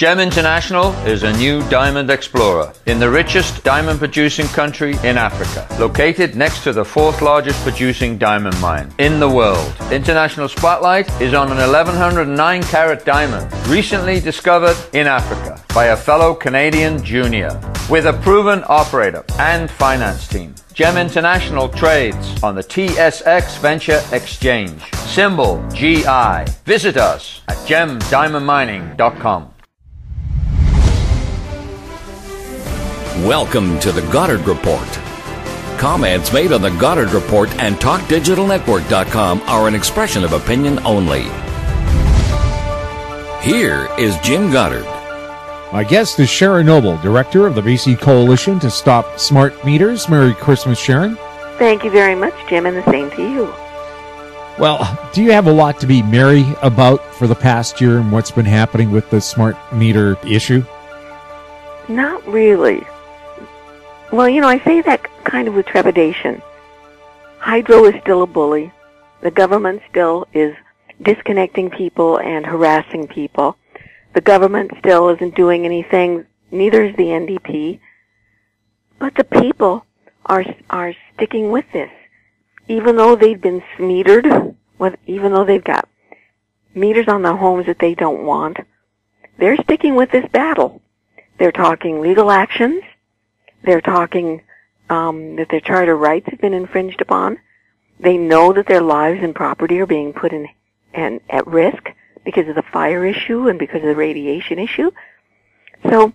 Gem International is a new diamond explorer in the richest diamond producing country in Africa, located next to the fourth largest producing diamond mine in the world. International Spotlight is on an 1109 carat diamond recently discovered in Africa by a fellow Canadian junior with a proven operator and finance team. Gem International trades on the TSX Venture Exchange. Symbol GI. Visit us at gemdiamondmining.com. Welcome to the Goddard Report. Comments made on the Goddard Report and TalkDigitalNetwork.com are an expression of opinion only. Here is Jim Goddard. My guest is Sharon Noble, director of the BC Coalition to Stop Smart Meters. Merry Christmas, Sharon. Thank you very much, Jim, and the same to you. Well, do you have a lot to be merry about for the past year and what's been happening with the smart meter issue? Not really. Well, you know, I say that kind of with trepidation. Hydro is still a bully. The government still is disconnecting people and harassing people. The government still isn't doing anything. Neither is the NDP. But the people are are sticking with this, even though they've been smeared, With even though they've got meters on their homes that they don't want, they're sticking with this battle. They're talking legal actions. They're talking um, that their charter rights have been infringed upon. They know that their lives and property are being put in and at risk because of the fire issue and because of the radiation issue. So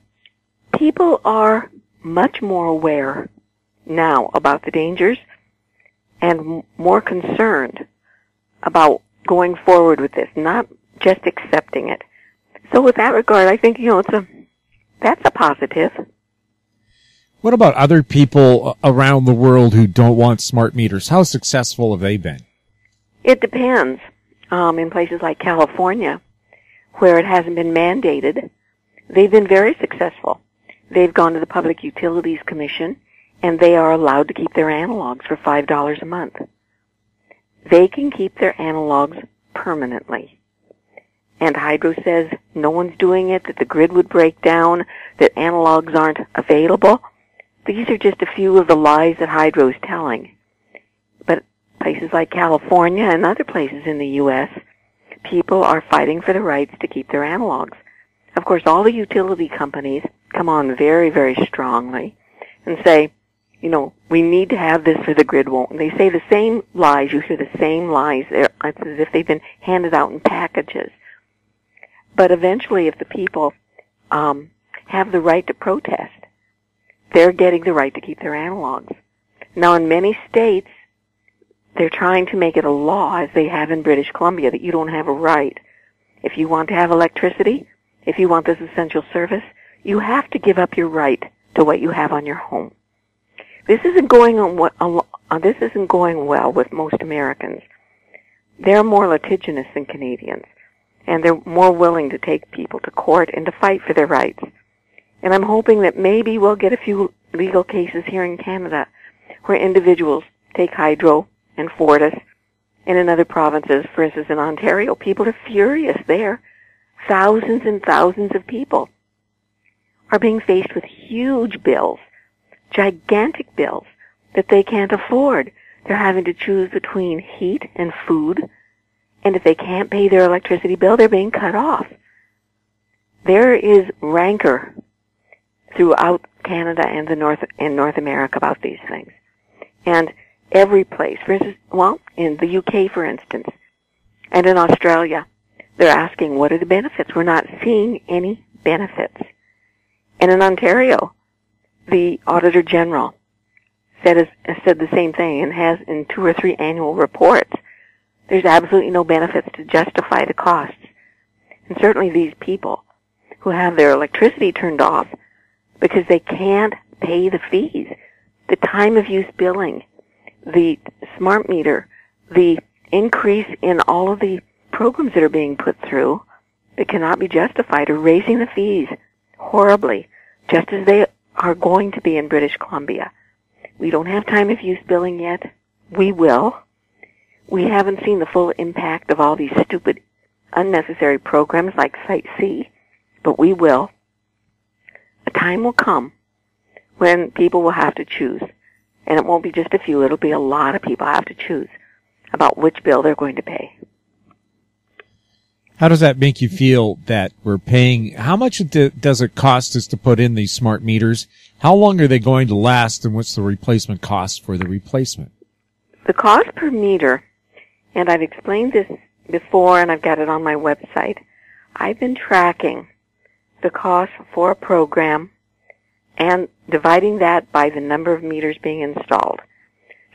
people are much more aware now about the dangers and more concerned about going forward with this, not just accepting it. So with that regard, I think, you know, it's a, that's a positive. What about other people around the world who don't want smart meters? How successful have they been? It depends. Um, in places like California, where it hasn't been mandated, they've been very successful. They've gone to the Public Utilities Commission and they are allowed to keep their analogs for $5 a month. They can keep their analogs permanently. And Hydro says no one's doing it, that the grid would break down, that analogs aren't available. These are just a few of the lies that Hydro is telling. But places like California and other places in the U.S., people are fighting for the rights to keep their analogs. Of course, all the utility companies come on very, very strongly and say, you know, we need to have this or the grid won't. And they say the same lies. You hear the same lies. It's as if they've been handed out in packages. But eventually, if the people um, have the right to protest, they're getting the right to keep their analogs. Now, in many states, they're trying to make it a law, as they have in British Columbia, that you don't have a right. If you want to have electricity, if you want this essential service, you have to give up your right to what you have on your home. This isn't going on what uh, this isn't going well with most Americans. They're more litigious than Canadians, and they're more willing to take people to court and to fight for their rights. And I'm hoping that maybe we'll get a few legal cases here in Canada where individuals take Hydro and Fortis and in other provinces, for instance in Ontario, people are furious there. Thousands and thousands of people are being faced with huge bills, gigantic bills that they can't afford. They're having to choose between heat and food, and if they can't pay their electricity bill, they're being cut off. There is rancor throughout Canada and the North in North America about these things. And every place, for instance, well, in the UK, for instance, and in Australia, they're asking what are the benefits. We're not seeing any benefits. And in Ontario, the Auditor General said said the same thing and has in two or three annual reports. There's absolutely no benefits to justify the costs. And certainly these people who have their electricity turned off because they can't pay the fees. The time of use billing, the smart meter, the increase in all of the programs that are being put through that cannot be justified are raising the fees horribly, just as they are going to be in British Columbia. We don't have time of use billing yet. We will. We haven't seen the full impact of all these stupid, unnecessary programs like Site C but we will. Time will come when people will have to choose. And it won't be just a few, it'll be a lot of people have to choose about which bill they're going to pay. How does that make you feel that we're paying? How much does it cost us to put in these smart meters? How long are they going to last and what's the replacement cost for the replacement? The cost per meter, and I've explained this before and I've got it on my website. I've been tracking the cost for a program and dividing that by the number of meters being installed.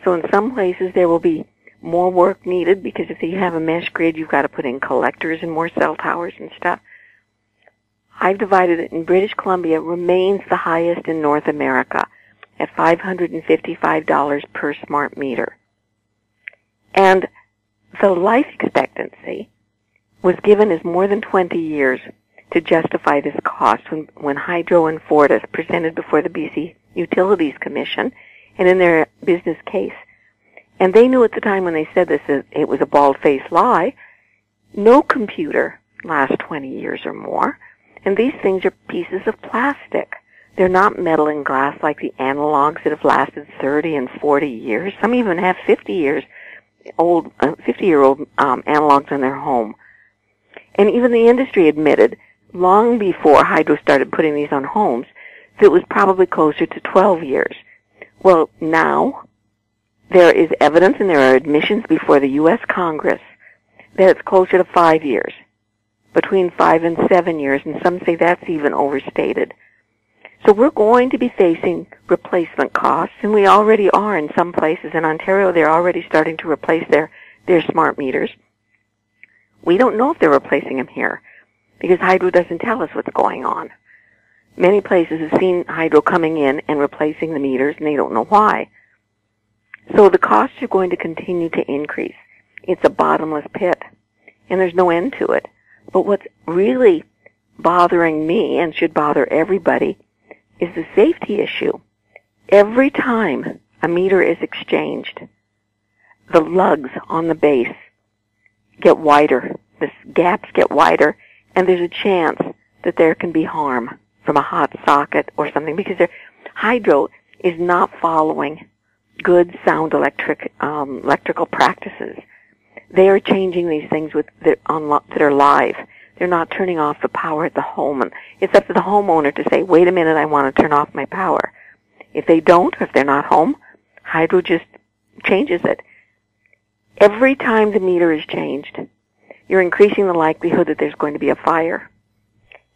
So in some places there will be more work needed because if you have a mesh grid, you've got to put in collectors and more cell towers and stuff. I've divided it in British Columbia remains the highest in North America at $555 per smart meter. And the life expectancy was given as more than 20 years to justify this cost when, when Hydro and Fortis presented before the BC Utilities Commission and in their business case. And they knew at the time when they said this it was a bald-faced lie. No computer lasts 20 years or more. And these things are pieces of plastic. They're not metal and glass like the analogs that have lasted 30 and 40 years. Some even have 50 years old, 50 uh, year old um, analogs in their home. And even the industry admitted long before Hydro started putting these on homes, that it was probably closer to 12 years. Well, now there is evidence and there are admissions before the U.S. Congress that it's closer to five years, between five and seven years, and some say that's even overstated. So we're going to be facing replacement costs, and we already are in some places. In Ontario, they're already starting to replace their, their smart meters. We don't know if they're replacing them here because hydro doesn't tell us what's going on. Many places have seen hydro coming in and replacing the meters and they don't know why. So the costs are going to continue to increase. It's a bottomless pit and there's no end to it. But what's really bothering me and should bother everybody is the safety issue. Every time a meter is exchanged, the lugs on the base get wider. The gaps get wider and there's a chance that there can be harm from a hot socket or something because hydro is not following good sound electric um, electrical practices. They are changing these things with that, on, that are live. They're not turning off the power at the home, and it's up to the homeowner to say, "Wait a minute, I want to turn off my power." If they don't, or if they're not home, hydro just changes it. Every time the meter is changed, you're increasing the likelihood that there's going to be a fire.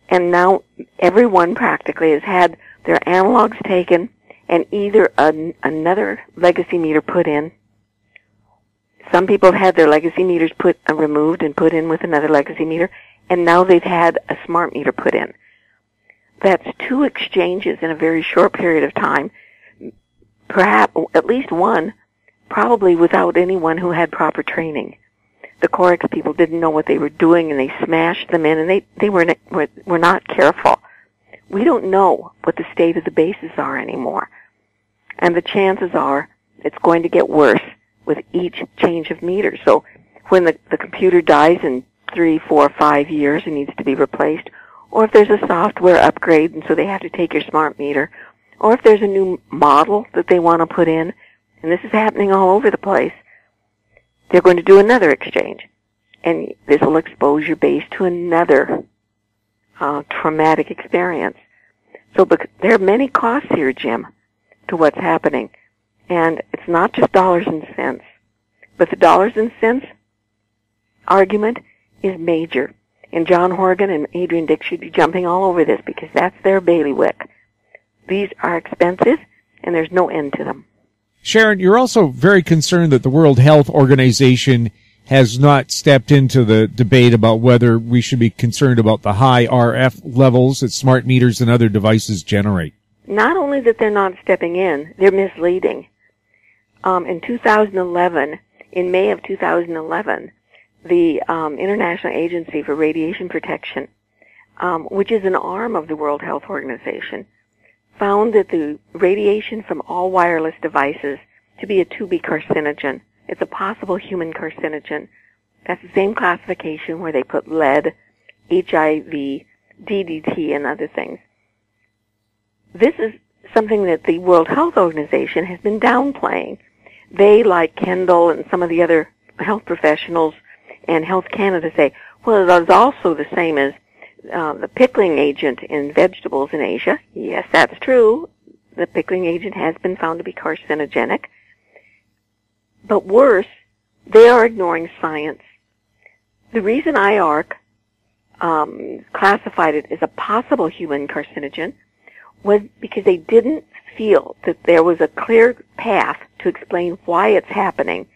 And now everyone practically has had their analogs taken and either an, another legacy meter put in. Some people have had their legacy meters put uh, removed and put in with another legacy meter, and now they've had a smart meter put in. That's two exchanges in a very short period of time. Perhaps at least one, probably without anyone who had proper training the Corix people didn't know what they were doing and they smashed them in and they, they were, were, were not careful. We don't know what the state of the bases are anymore. And the chances are it's going to get worse with each change of meter. So when the, the computer dies in three, four, five years and needs to be replaced, or if there's a software upgrade and so they have to take your smart meter, or if there's a new model that they want to put in, and this is happening all over the place, they're going to do another exchange. And this will expose your base to another uh, traumatic experience. So there are many costs here, Jim, to what's happening. And it's not just dollars and cents. But the dollars and cents argument is major. And John Horgan and Adrian Dix should be jumping all over this because that's their bailiwick. These are expensive and there's no end to them. Sharon, you're also very concerned that the World Health Organization has not stepped into the debate about whether we should be concerned about the high RF levels that smart meters and other devices generate. Not only that they're not stepping in, they're misleading. Um, in 2011, in May of 2011, the um, International Agency for Radiation Protection, um, which is an arm of the World Health Organization, found that the radiation from all wireless devices to be a 2B carcinogen. It's a possible human carcinogen. That's the same classification where they put lead, HIV, DDT and other things. This is something that the World Health Organization has been downplaying. They, like Kendall and some of the other health professionals and Health Canada say, well, it is also the same as uh, the pickling agent in vegetables in Asia. Yes, that's true. The pickling agent has been found to be carcinogenic. But worse, they are ignoring science. The reason IARC um, classified it as a possible human carcinogen was because they didn't feel that there was a clear path to explain why it's happening.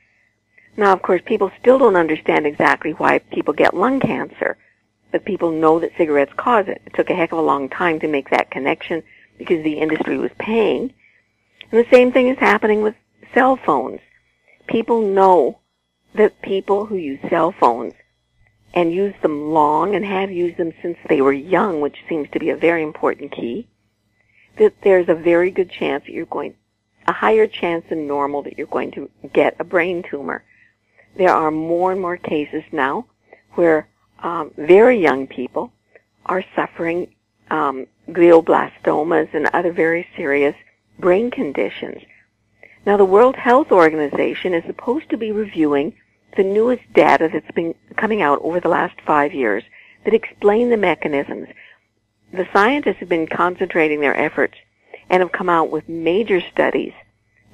Now, of course, people still don't understand exactly why people get lung cancer, but people know that cigarettes cause it. It took a heck of a long time to make that connection because the industry was paying. And the same thing is happening with cell phones. People know that people who use cell phones and use them long and have used them since they were young, which seems to be a very important key, that there's a very good chance that you're going, a higher chance than normal that you're going to get a brain tumor. There are more and more cases now where um, very young people are suffering um, glioblastomas and other very serious brain conditions. Now, the World Health Organization is supposed to be reviewing the newest data that's been coming out over the last five years that explain the mechanisms the scientists have been concentrating their efforts and have come out with major studies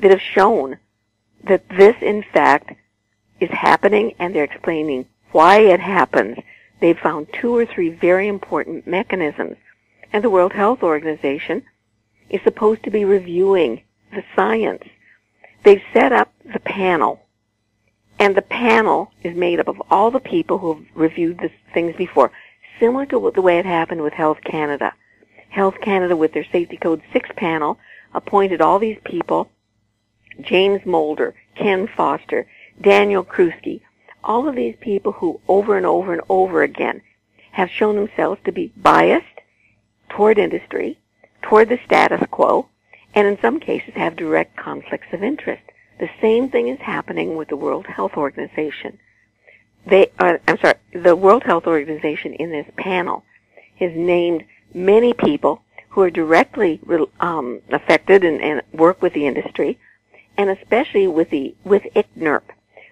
that have shown that this, in fact, is happening and they're explaining why it happens. They've found two or three very important mechanisms. And the World Health Organization is supposed to be reviewing the science. They've set up the panel. And the panel is made up of all the people who have reviewed the things before similar to the way it happened with Health Canada. Health Canada, with their Safety Code 6 panel, appointed all these people, James Moulder, Ken Foster, Daniel Krewski, all of these people who over and over and over again have shown themselves to be biased toward industry, toward the status quo, and in some cases have direct conflicts of interest. The same thing is happening with the World Health Organization they are, I'm sorry, the World Health Organization in this panel has named many people who are directly um, affected and, and, work with the industry, and especially with the with ICNIRP,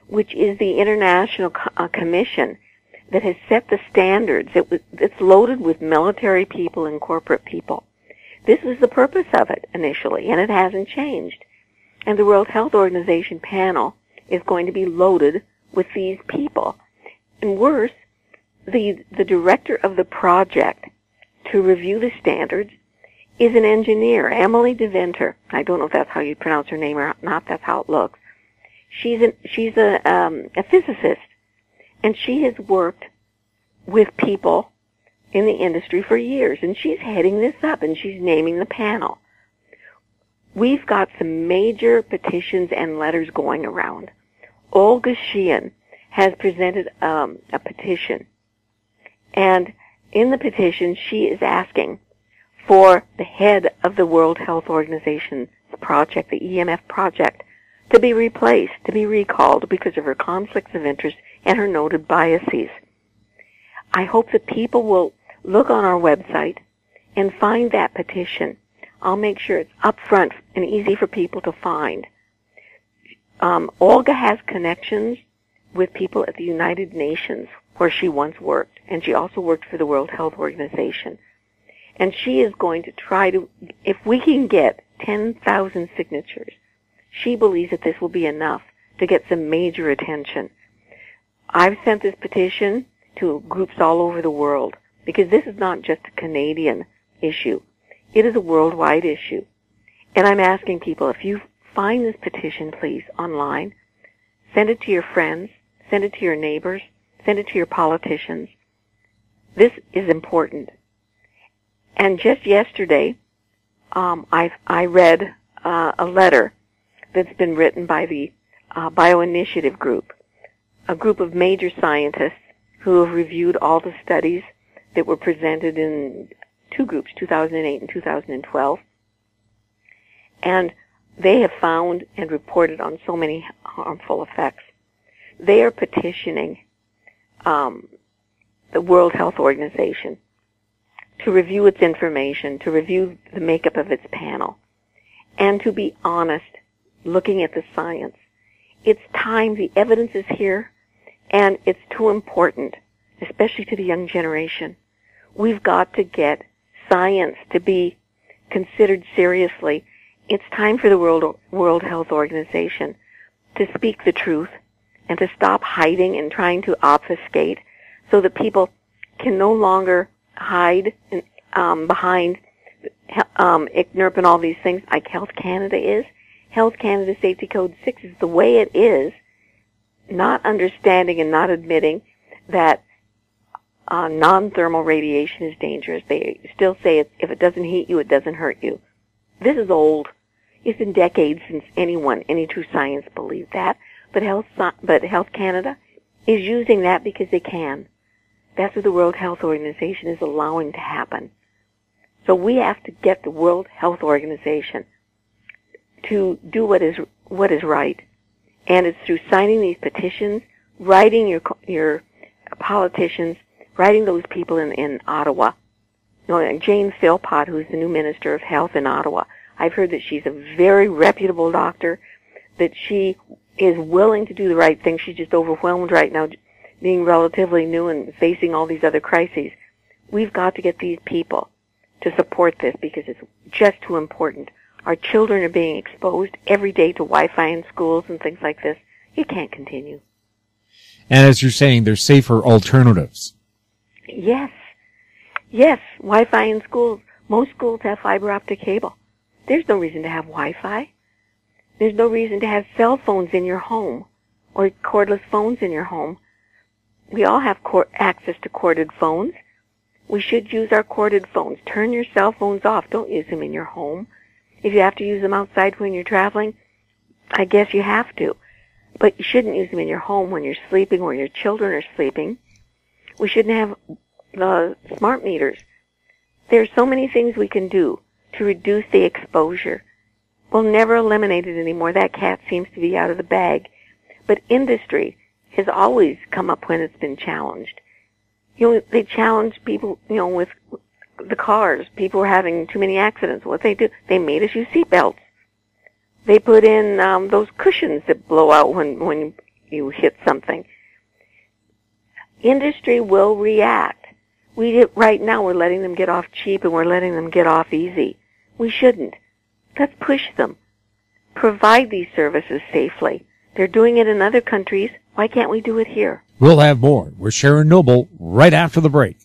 which is the international co- uh, commission that has set the standards. It was, it's loaded with military people and corporate people. This was the purpose of it initially, and it hasn't changed. And the World Health Organization panel is going to be loaded with these people. And worse, the, the director of the project to review the standards is an engineer, Emily DeVenter. I don't know if that's how you pronounce her name or not. That's how it looks. She's a, she's a, um, a physicist, and she has worked with people in the industry for years, and she's heading this up, and she's naming the panel. We've got some major petitions and letters going around. Olga Sheean has presented um, a petition. And in the petition, she is asking for the head of the World Health Organization project, the EMF project, to be replaced, to be recalled because of her conflicts of interest and her noted biases. I hope that people will look on our website and find that petition. I'll make sure it's upfront and easy for people to find. Um, Olga has connections with people at the United Nations where she once worked, and she also worked for the World Health Organization. And she is going to try to, if we can get 10,000 signatures, she believes that this will be enough to get some major attention. I've sent this petition to groups all over the world because this is not just a Canadian issue. It is a worldwide issue. And I'm asking people, if you find this petition, please, online, send it to your friends, Send it to your neighbors. Send it to your politicians. This is important. And just yesterday, um, I I read uh, a letter that's been written by the uh, Bioinitiative Group, a group of major scientists who have reviewed all the studies that were presented in two groups, 2008 and 2012. And they have found and reported on so many harmful effects they are petitioning um, the World Health Organization to review its information, to review the makeup of its panel, and to be honest, looking at the science. It's time, the evidence is here, and it's too important, especially to the young generation. We've got to get science to be considered seriously. It's time for the World, World Health Organization to speak the truth and to stop hiding and trying to obfuscate so that people can no longer hide um, behind um, ICNIRP and all these things like Health Canada is. Health Canada Safety Code 6 is the way it is, not understanding and not admitting that uh, non-thermal radiation is dangerous. They still say it, if it doesn't heat you, it doesn't hurt you. This is old. It's been decades since anyone, any true science believed that. But Health, but Health Canada is using that because they can. That's what the World Health Organization is allowing to happen. So we have to get the World Health Organization to do what is what is right, and it's through signing these petitions, writing your your politicians, writing those people in in Ottawa. You know, Jane Philpott, who's the new Minister of Health in Ottawa, I've heard that she's a very reputable doctor, that she is willing to do the right thing. She's just overwhelmed right now being relatively new and facing all these other crises, we've got to get these people to support this because it's just too important. Our children are being exposed every day to Wi-Fi in schools and things like this. It can't continue. And as you're saying, there's safer alternatives. Yes. Yes, Wi-Fi in schools. Most schools have fiber optic cable. There's no reason to have Wi-Fi. There's no reason to have cell phones in your home or cordless phones in your home we all have cor- access to corded phones. We should use our corded phones. Turn your cell phones off. Don't use them in your home. If you have to use them outside when you're traveling, I guess you have to. But you shouldn't use them in your home when you're sleeping or your children are sleeping. We shouldn't have the smart meters. There are so many things we can do to reduce the exposure. We'll never eliminate it anymore. That cat seems to be out of the bag. But industry, has always come up when it's been challenged. You know, they challenge people, you know, with the cars. People were having too many accidents. What they do, they made us use seatbelts. They put in um, those cushions that blow out when when you hit something. Industry will react. We right now we're letting them get off cheap and we're letting them get off easy. We shouldn't. Let's push them. Provide these services safely. They're doing it in other countries. Why can't we do it here? We'll have more with Sharon Noble right after the break.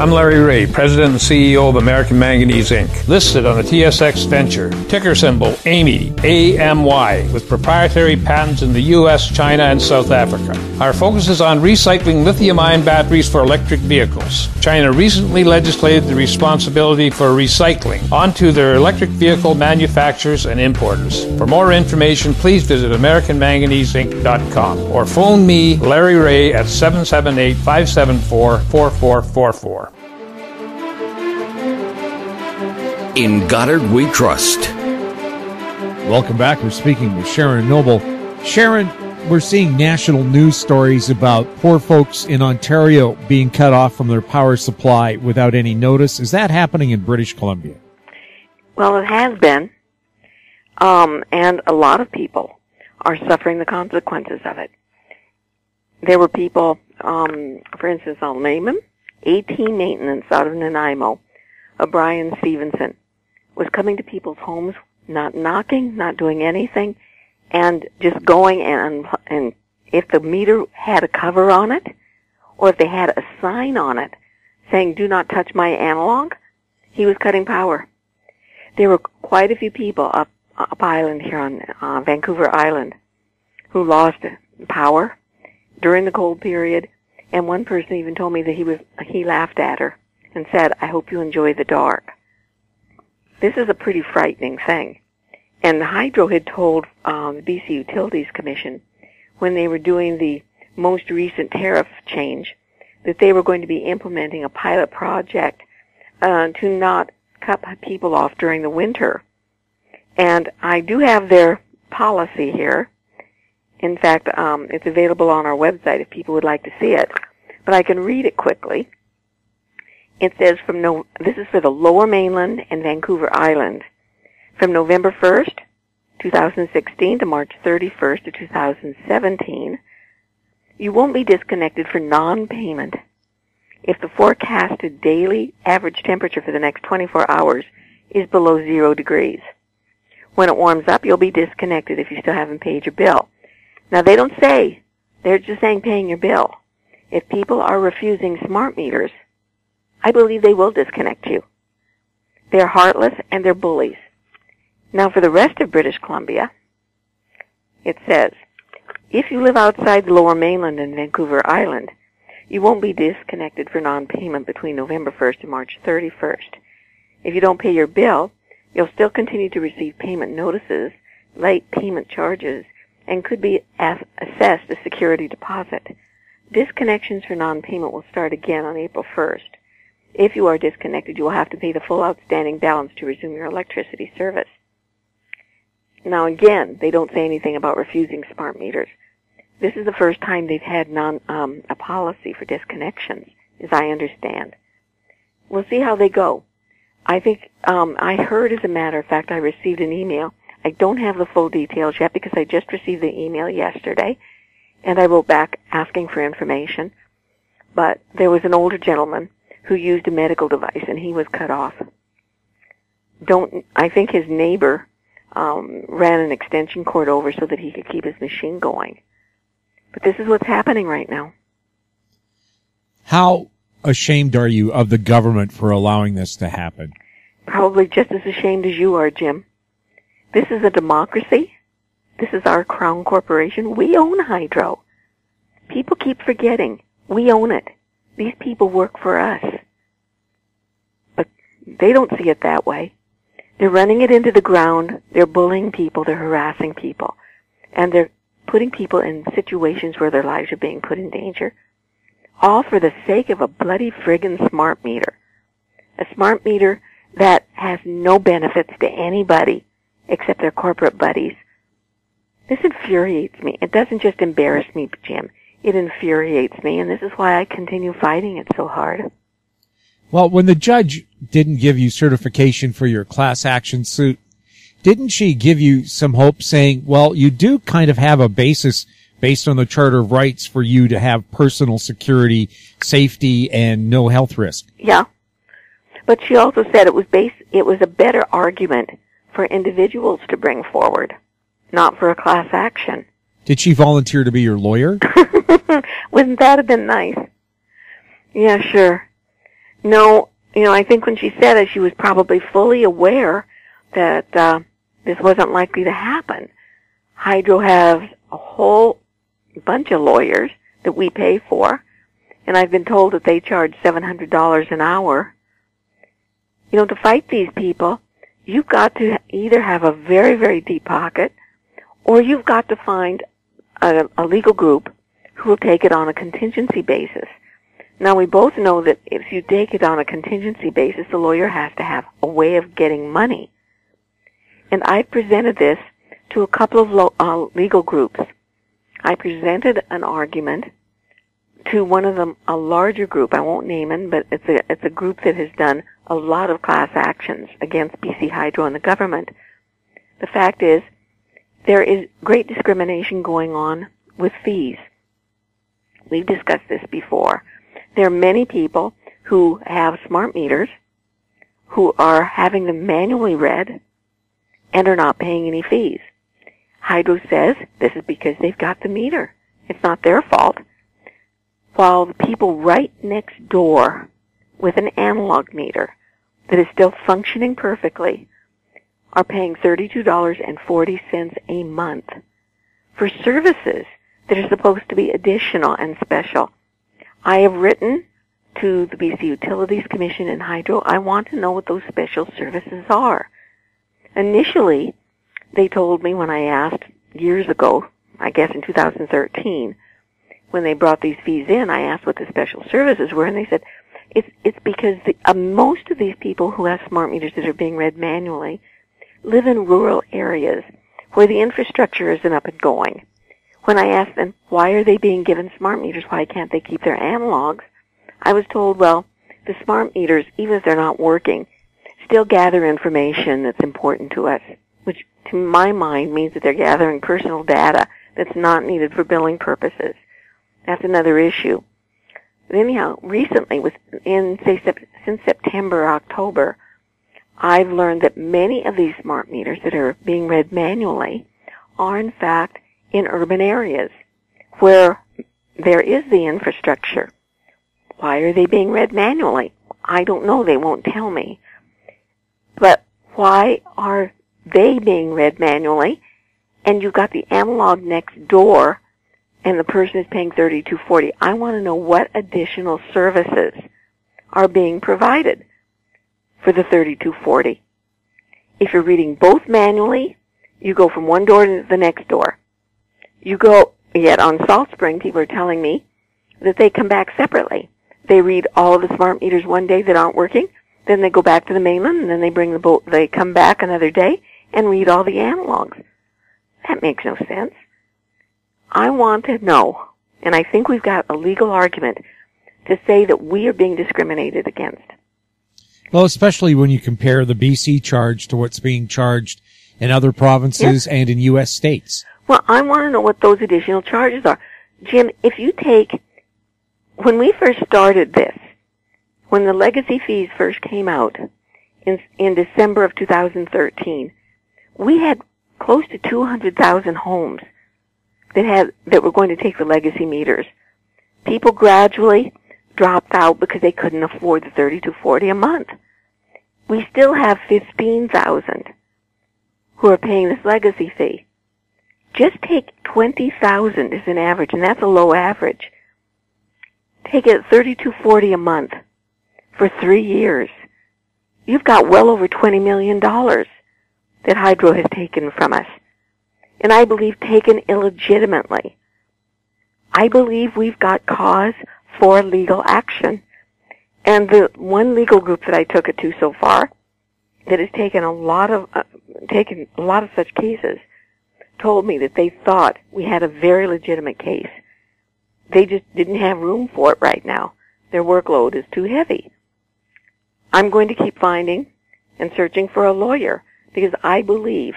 I'm Larry Reaugh, President and CEO of American Manganese Inc., listed on the TSX Venture, ticker symbol AMY, A-M-Y, with proprietary patents in the U.S., China, and South Africa. Our focus is on recycling lithium-ion batteries for electric vehicles. China recently legislated the responsibility for recycling onto their electric vehicle manufacturers and importers. For more information, please visit AmericanManganeseInc.com or phone me, Larry Reaugh, at 778 574 4444. In Goddard we trust. Welcome back. We're speaking with Sharon Noble. Sharon, we're seeing national news stories about poor folks in Ontario being cut off from their power supply without any notice. Is that happening in British Columbia? Well, it has been. Um, and a lot of people are suffering the consequences of it. There were people, um, for instance, I'll name them, AT Maintenance out of Nanaimo, O'Brien Stevenson was coming to people's homes, not knocking, not doing anything, and just going and and if the meter had a cover on it, or if they had a sign on it saying "Do not touch my analog," he was cutting power. There were quite a few people up up island here on uh, Vancouver Island who lost power during the cold period, and one person even told me that he was he laughed at her and said, "I hope you enjoy the dark." This is a pretty frightening thing. And Hydro had told um, the BC Utilities Commission when they were doing the most recent tariff change that they were going to be implementing a pilot project uh, to not cut people off during the winter. And I do have their policy here. In fact, um, it's available on our website if people would like to see it. But I can read it quickly. It says from no, this is for the lower mainland and Vancouver Island. From November 1st, 2016 to March 31st of 2017, you won't be disconnected for non-payment if the forecasted daily average temperature for the next 24 hours is below zero degrees. When it warms up, you'll be disconnected if you still haven't paid your bill. Now they don't say, they're just saying paying your bill. If people are refusing smart meters, I believe they will disconnect you. They're heartless and they're bullies. Now for the rest of British Columbia, it says, if you live outside the lower mainland and Vancouver Island, you won't be disconnected for non-payment between November 1st and March 31st. If you don't pay your bill, you'll still continue to receive payment notices, late payment charges, and could be assessed a security deposit. Disconnections for non-payment will start again on April 1st. If you are disconnected, you will have to pay the full outstanding balance to resume your electricity service. Now again, they don't say anything about refusing smart meters. This is the first time they've had non, um, a policy for disconnections, as I understand. We'll see how they go. I think um, I heard, as a matter of fact, I received an email. I don't have the full details yet because I just received the email yesterday, and I wrote back asking for information. But there was an older gentleman who used a medical device, and he was cut off. Don't I think his neighbor um, ran an extension cord over so that he could keep his machine going. But this is what's happening right now. How ashamed are you of the government for allowing this to happen? Probably just as ashamed as you are, Jim. This is a democracy. This is our crown corporation. We own Hydro. People keep forgetting. We own it. These people work for us. They don't see it that way. They're running it into the ground. They're bullying people. They're harassing people. And they're putting people in situations where their lives are being put in danger. All for the sake of a bloody friggin' smart meter. A smart meter that has no benefits to anybody except their corporate buddies. This infuriates me. It doesn't just embarrass me, Jim. It infuriates me, and this is why I continue fighting it so hard. Well, when the judge didn't give you certification for your class action suit, didn't she give you some hope saying, well, you do kind of have a basis based on the Charter of Rights for you to have personal security, safety, and no health risk? Yeah. But she also said it was base, it was a better argument for individuals to bring forward, not for a class action. Did she volunteer to be your lawyer? Wouldn't that have been nice? Yeah, sure. No, you know, I think when she said it, she was probably fully aware that uh, this wasn't likely to happen. Hydro has a whole bunch of lawyers that we pay for, and I've been told that they charge $700 an hour. You know, to fight these people, you've got to either have a very, very deep pocket, or you've got to find a, a legal group who will take it on a contingency basis. Now we both know that if you take it on a contingency basis, the lawyer has to have a way of getting money. And I presented this to a couple of lo- uh, legal groups. I presented an argument to one of them, a larger group. I won't name it, but it's a it's a group that has done a lot of class actions against BC Hydro and the government. The fact is, there is great discrimination going on with fees. We've discussed this before. There are many people who have smart meters who are having them manually read and are not paying any fees. Hydro says this is because they've got the meter. It's not their fault. While the people right next door with an analog meter that is still functioning perfectly are paying $32.40 a month for services that are supposed to be additional and special. I have written to the BC Utilities Commission and Hydro. I want to know what those special services are. Initially, they told me when I asked years ago, I guess in 2013, when they brought these fees in, I asked what the special services were, and they said it's it's because the, uh, most of these people who have smart meters that are being read manually live in rural areas where the infrastructure isn't up and going. When I asked them why are they being given smart meters, why can't they keep their analogs, I was told, well, the smart meters, even if they're not working, still gather information that's important to us, which to my mind means that they're gathering personal data that's not needed for billing purposes. That's another issue. But Anyhow, recently, in say since September, October, I've learned that many of these smart meters that are being read manually are in fact in urban areas where there is the infrastructure. Why are they being read manually? I don't know. They won't tell me. But why are they being read manually? And you've got the analog next door and the person is paying 3240. I want to know what additional services are being provided for the 3240. If you're reading both manually, you go from one door to the next door. You go, yet on Salt Spring, people are telling me that they come back separately. They read all of the smart meters one day that aren't working, then they go back to the mainland, and then they bring the boat, they come back another day and read all the analogs. That makes no sense. I want to know, and I think we've got a legal argument to say that we are being discriminated against. Well, especially when you compare the BC charge to what's being charged in other provinces yes. and in U.S. states. Well, I want to know what those additional charges are. Jim, if you take, when we first started this, when the legacy fees first came out in, in December of 2013, we had close to 200,000 homes that had, that were going to take the legacy meters. People gradually dropped out because they couldn't afford the 3240 a month. We still have 15,000 who are paying this legacy fee. Just take 20,000 as an average, and that's a low average. Take it 3240 a month for three years. You've got well over $20 million that Hydro has taken from us. And I believe taken illegitimately. I believe we've got cause for legal action. And the one legal group that I took it to so far that has taken a lot of uh, taken a lot of such cases told me that they thought we had a very legitimate case. They just didn't have room for it right now. Their workload is too heavy. I'm going to keep finding and searching for a lawyer because I believe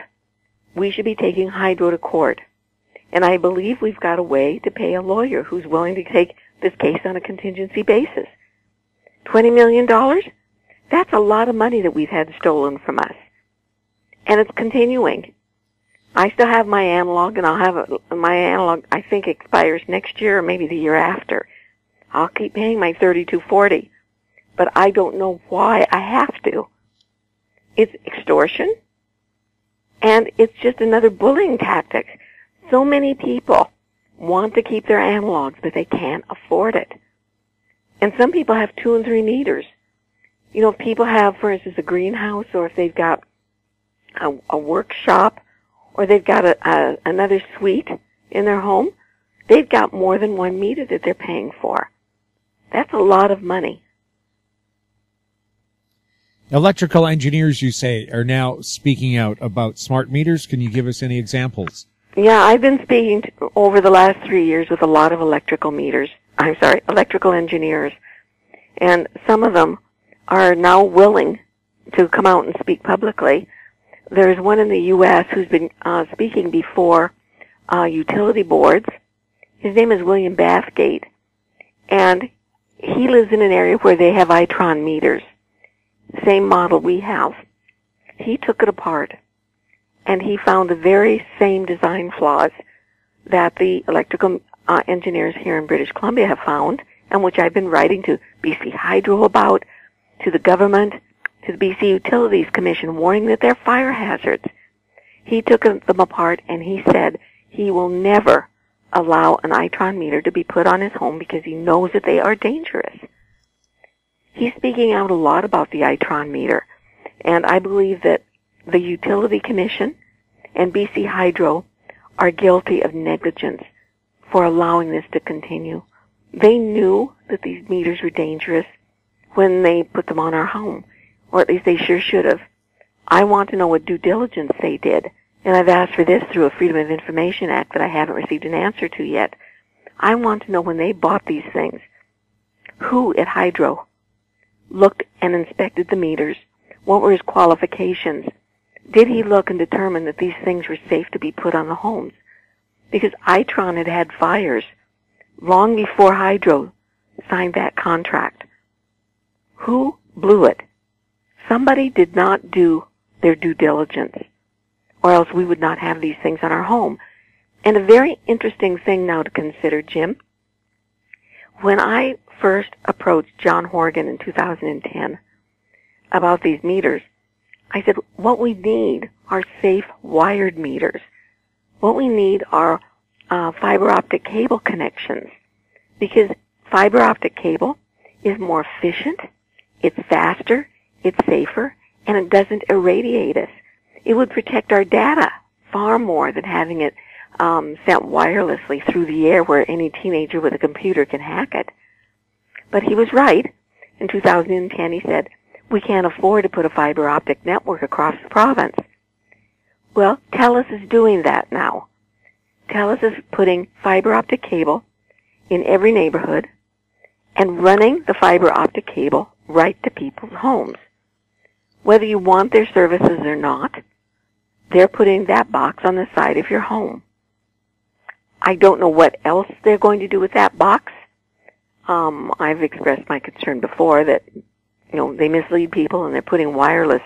we should be taking Hydro to court. And I believe we've got a way to pay a lawyer who's willing to take this case on a contingency basis. $20 million? That's a lot of money that we've had stolen from us. And it's continuing. I still have my analog and I'll have a, my analog I think expires next year or maybe the year after. I'll keep paying my 3240, but I don't know why I have to. It's extortion and it's just another bullying tactic. So many people want to keep their analogs, but they can't afford it. And some people have two and three meters. You know, if people have, for instance, a greenhouse or if they've got a, a workshop or they've got a, a, another suite in their home, they've got more than one meter that they're paying for. That's a lot of money. Electrical engineers, you say, are now speaking out about smart meters. Can you give us any examples? Yeah, I've been speaking to, over the last three years with a lot of electrical meters. I'm sorry, electrical engineers. And some of them are now willing to come out and speak publicly there's one in the U.S. who's been uh, speaking before uh, utility boards. His name is William Bathgate, and he lives in an area where they have Itron meters, same model we have. He took it apart, and he found the very same design flaws that the electrical uh, engineers here in British Columbia have found, and which I've been writing to BC Hydro about, to the government, to the BC Utilities Commission warning that they're fire hazards. He took them apart and he said he will never allow an Itron meter to be put on his home because he knows that they are dangerous. He's speaking out a lot about the Itron meter, and I believe that the Utility Commission and BC Hydro are guilty of negligence for allowing this to continue. They knew that these meters were dangerous when they put them on our home or at least they sure should have. I want to know what due diligence they did, and I've asked for this through a Freedom of Information Act that I haven't received an answer to yet. I want to know when they bought these things, who at Hydro looked and inspected the meters? What were his qualifications? Did he look and determine that these things were safe to be put on the homes? Because Itron had had fires long before Hydro signed that contract. Who blew it? Somebody did not do their due diligence, or else we would not have these things on our home. And a very interesting thing now to consider, Jim. When I first approached John Horgan in 2010 about these meters, I said, what we need are safe wired meters. What we need are uh, fiber optic cable connections because fiber optic cable is more efficient, it's faster, it's safer, and it doesn't irradiate us. It would protect our data far more than having it um, sent wirelessly through the air where any teenager with a computer can hack it. But he was right. In 2010 he said, we can't afford to put a fiber optic network across the province. Well, TELUS is doing that now. TELUS is putting fiber optic cable in every neighborhood and running the fiber optic cable right to people's homes. Whether you want their services or not, they're putting that box on the side of your home. I don't know what else they're going to do with that box. Um, I've expressed my concern before that, you know, they mislead people and they're putting wireless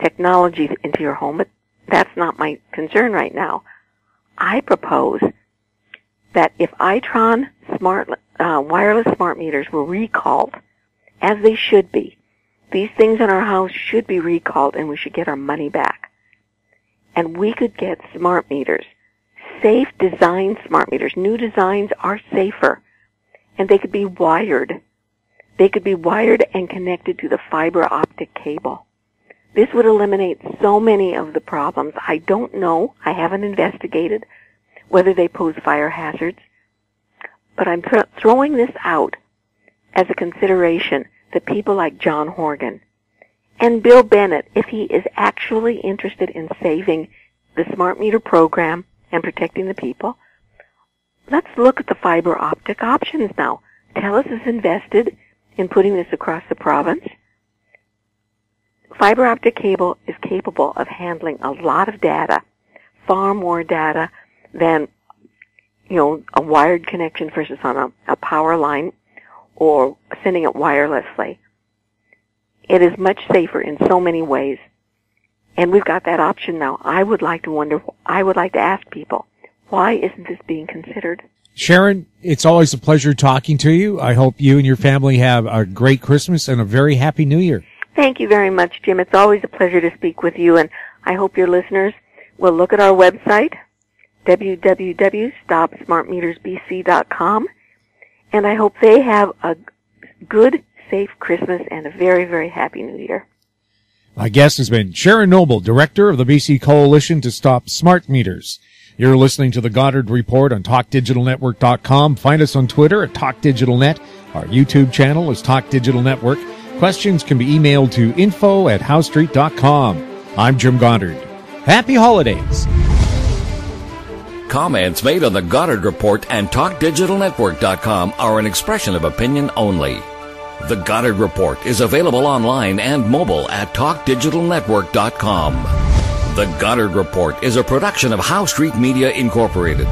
technology into your home, but that's not my concern right now. I propose that if Itron smart uh, wireless smart meters were recalled, as they should be, these things in our house should be recalled and we should get our money back. And we could get smart meters, safe design smart meters. New designs are safer and they could be wired. They could be wired and connected to the fiber optic cable. This would eliminate so many of the problems. I don't know. I haven't investigated whether they pose fire hazards. But I'm th- throwing this out as a consideration that people like John Horgan and Bill Bennett, if he is actually interested in saving the smart meter program and protecting the people, let's look at the fiber optic options now. TELUS is invested in putting this across the province. Fiber optic cable is capable of handling a lot of data, far more data than, you know, a wired connection versus on a, a power line or sending it wirelessly. It is much safer in so many ways. And we've got that option now. I would like to wonder, I would like to ask people, why isn't this being considered? Sharon, it's always a pleasure talking to you. I hope you and your family have a great Christmas and a very happy New Year. Thank you very much, Jim. It's always a pleasure to speak with you, and I hope your listeners will look at our website, www.stopsmartmetersbc.com, and I hope they have a good, safe Christmas and a very, very happy New Year. My guest has been Sharon Noble, Director of the BC Coalition to Stop Smart Meters. You're listening to the Goddard Report on TalkDigitalNetwork.com. Find us on Twitter at TalkDigitalNet. Our YouTube channel is Talk Digital Network. Questions can be emailed to info at HoweStreet.com. I'm Jim Goddard. Happy holidays. Comments made on the Goddard Report and TalkDigitalNetwork.com are an expression of opinion only. The Goddard Report is available online and mobile at TalkDigitalNetwork.com. The Goddard Report is a production of Howe Street Media Incorporated.